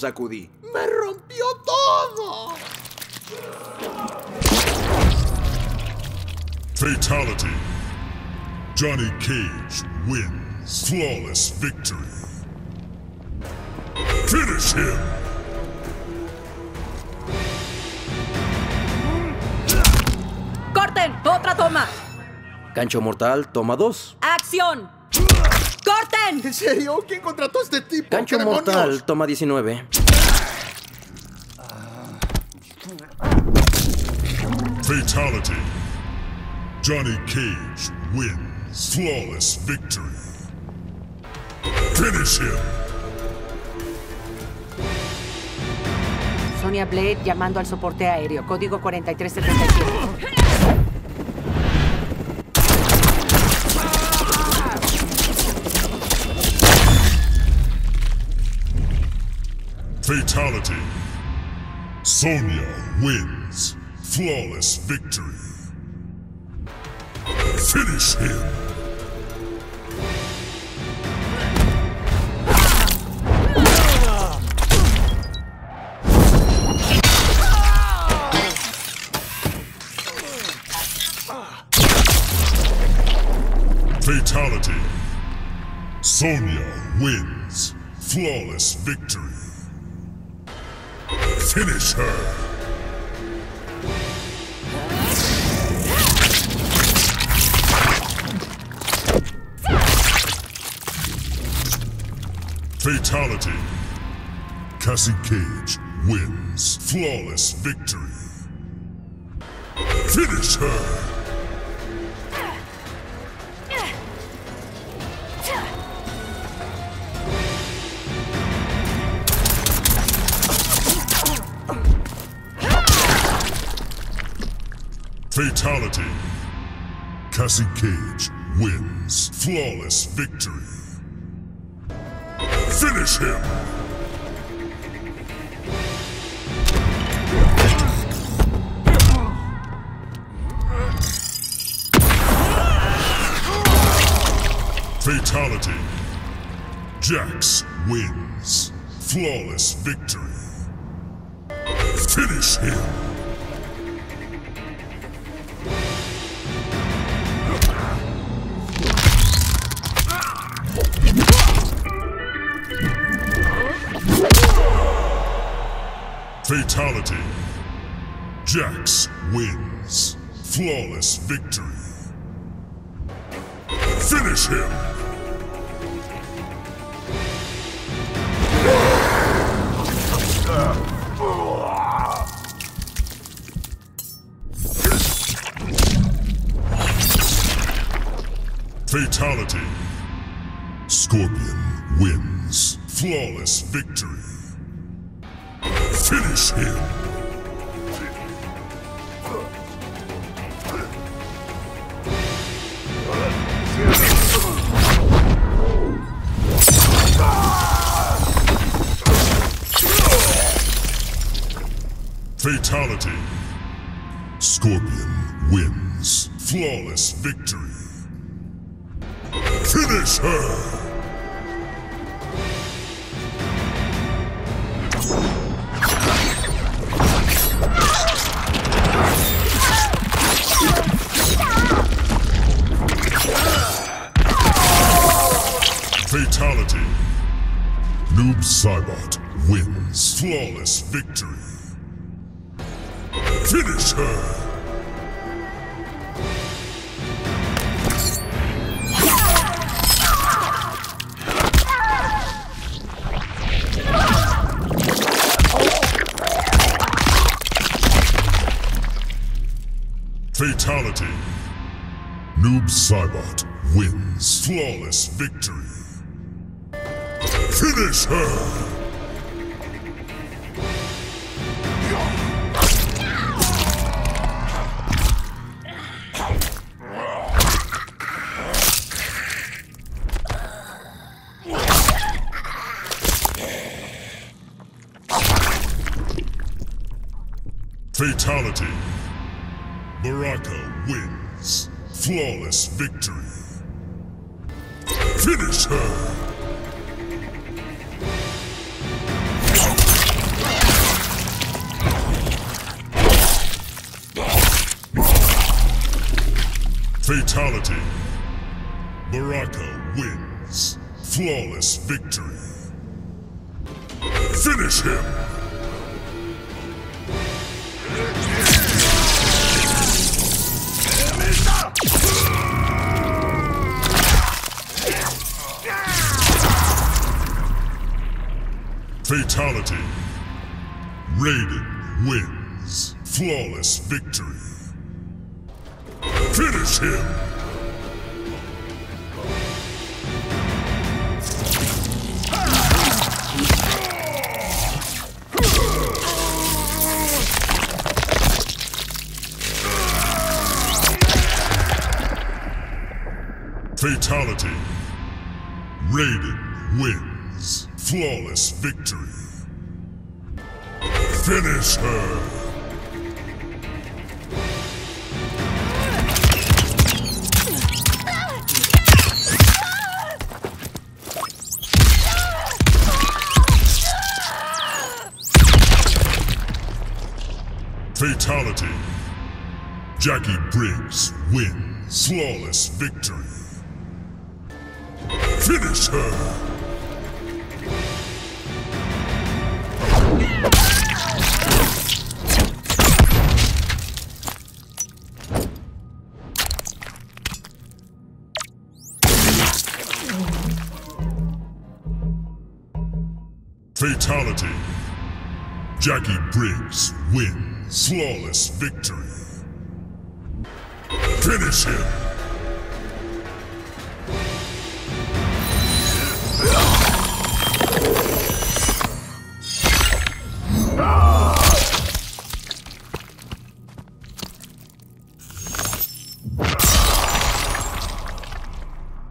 sacudí. ¡Me rompió todo! Fatality. Johnny Cage wins. Flawless victory. Finish him! ¡Corten! ¡Otra toma! Gancho mortal, toma dos. ¡Acción! ¡Corten! ¿En serio? ¿Quién contrató a este tipo? Gancho mortal, toma 19. Fatality. Johnny Cage wins. Flawless victory. Finish him! Sonia Blade llamando al soporte aéreo. Código 4377. Fatality. Sonya wins. Flawless victory. Finish him! Fatality. Sonya wins. Flawless victory. Finish her! Fatality. Cassie Cage wins. Flawless victory. Finish her! Fatality. Cassie Cage wins. Flawless victory. Finish him! Fatality. Jax wins. Flawless victory. Finish him! Fatality. Jax wins. Flawless victory. Finish him! Fatality. Scorpion wins. Flawless victory. Finish him! Fatality. Scorpion wins. Flawless victory. Finish her! Saibot wins. Flawless victory. Finish her! Fatality. Noob Saibot wins. Flawless victory. Finish her! Fatality. Baraka wins. Flawless victory. Finish her! Fatality. Baraka wins. Flawless victory. Finish him! Fatality. Raiden wins. Flawless victory. Finish him! Fatality. Raiden wins. Flawless victory. Finish her! Fatality. Jacqui Briggs wins. Flawless victory. Finish her! Fatality. Jacqui Briggs wins. Flawless victory. Finish him!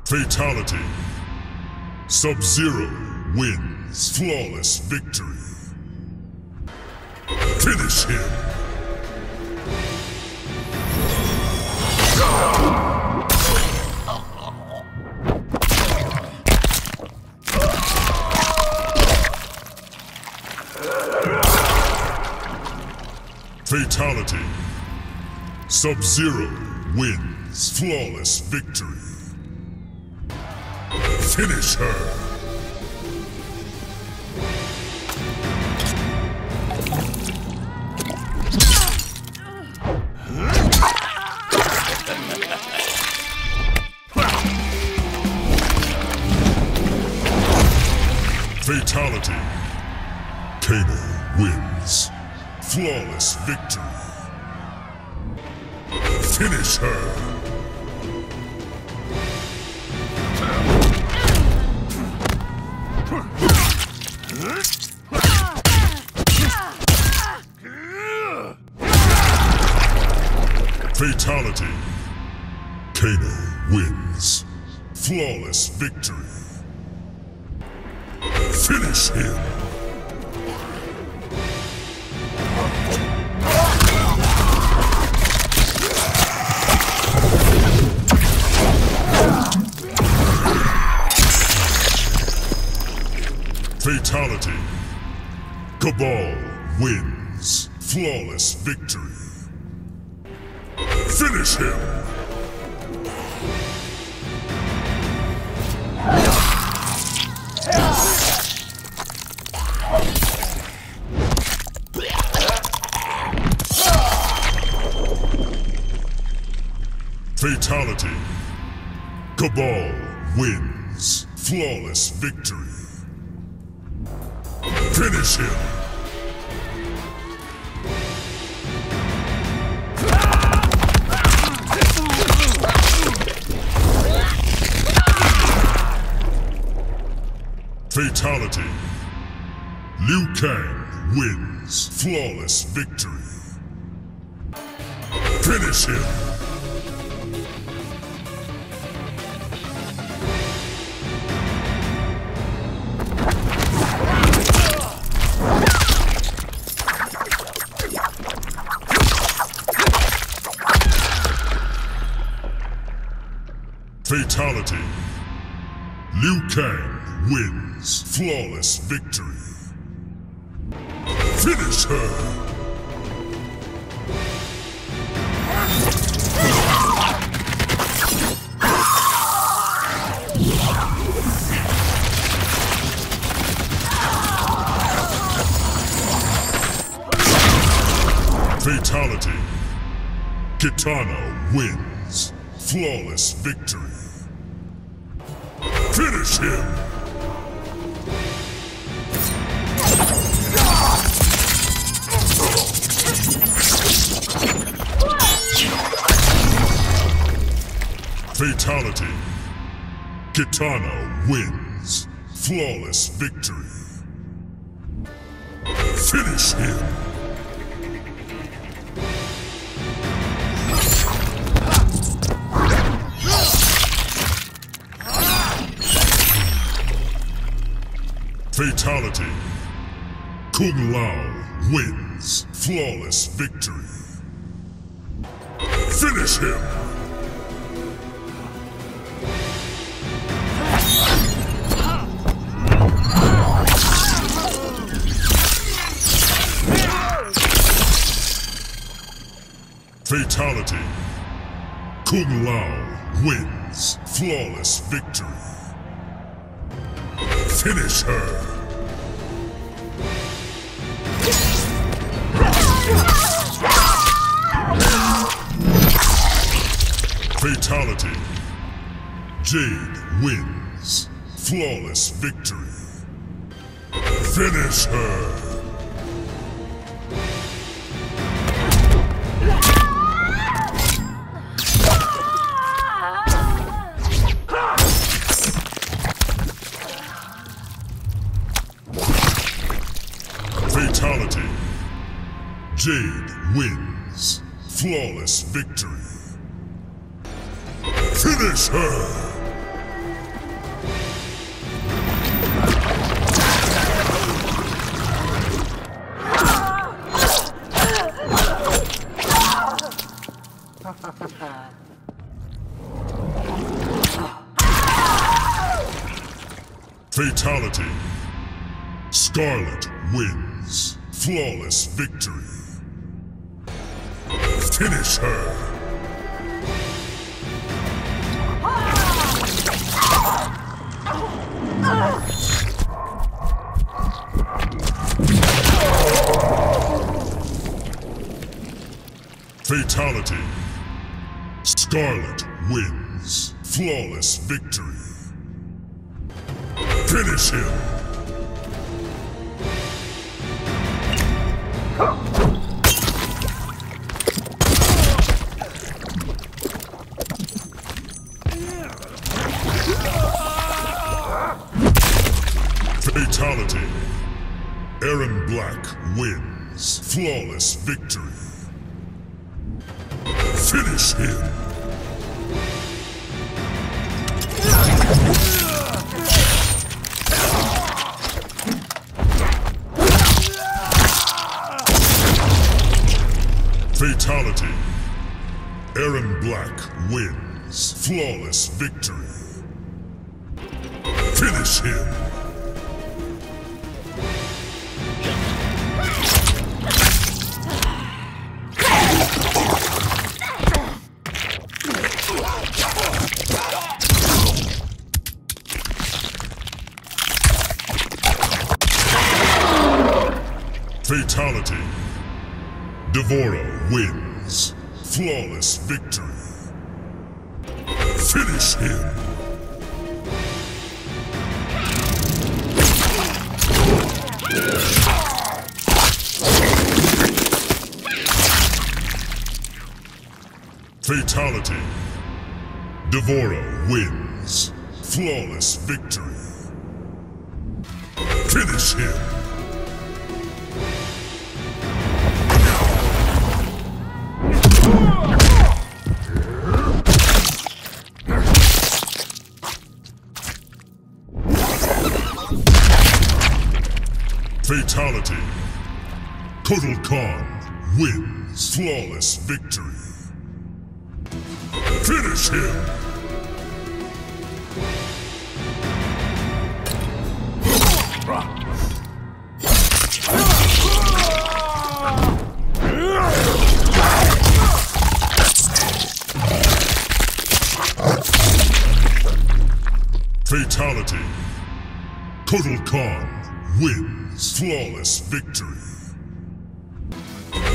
Fatality. Sub-Zero wins. Flawless victory. Finish him! Fatality. Sub-Zero wins. Flawless victory. Finish her! Fatality. Kano wins. Flawless victory. Finish her. Fatality. Kano wins. Flawless victory. Finish him! Fatality. Kabal wins. Flawless victory. Finish him! Fatality. Kabal wins. Flawless victory. Finish him! Fatality. Liu Kang wins. Flawless victory. Finish him! Fatality. Liu Kang wins flawless victory. Finish her! Fatality. Kitana wins. Flawless victory. Finish him! Fatality. Kitana wins. Flawless victory. Finish him! Fatality. Kung Lao wins. Flawless victory. Finish him! Fatality. Kung Lao wins. Flawless victory. Finish her. Fatality. Jade wins. Flawless victory. Finish her. Jade wins. Flawless victory. Finish her! Fatality. Skarlet wins. Flawless victory. Finish her! Fatality. Skarlet wins. Flawless victory. Finish him! Fatality. Erron Black wins. Flawless victory. Finish him! Fatality. Erron Black wins. Flawless victory. Finish him! Fatality. D'Vorah wins. Flawless victory. Finish him! Fatality. D'Vorah wins. Flawless victory. Finish him! Fatality. Kotal Khan wins. Flawless victory. Finish him! Fatality. Kotal Khan wins. Flawless victory.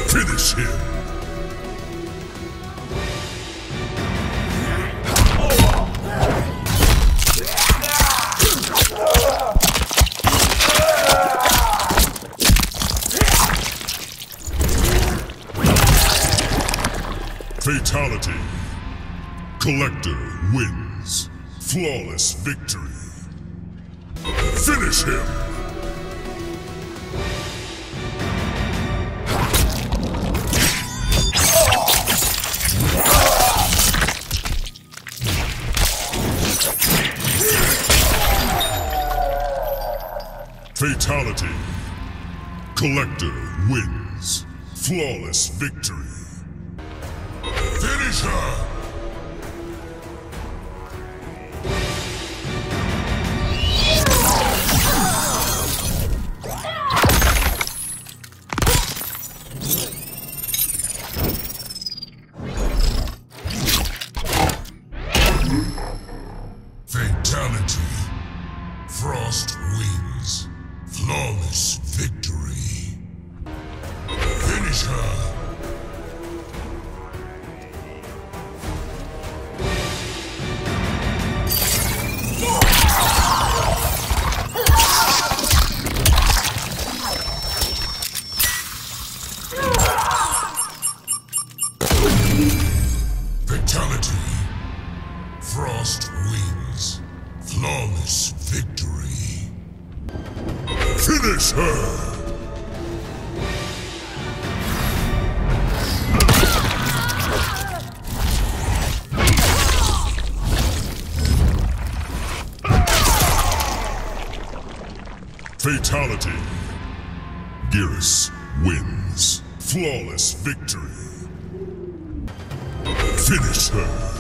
Finish him. Fatality. Kollector wins. Flawless victory. Finish him! Fatality. Kollector wins. Flawless victory. Finish her! Victory. Finish her! Fatality. Geras wins. Flawless victory. Finish her.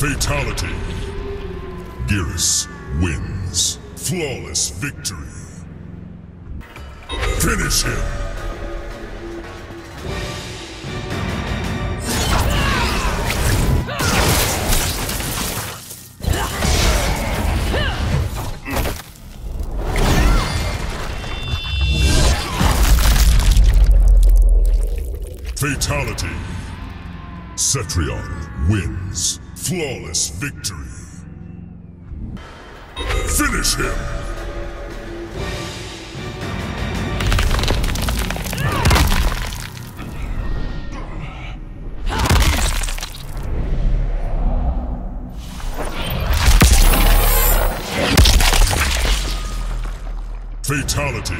Fatality. Geras wins. Flawless victory. Finish him. Fatality. Cetrion wins. Flawless victory. Finish him! Fatality.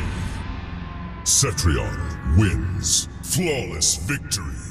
Cetrion wins. Flawless victory.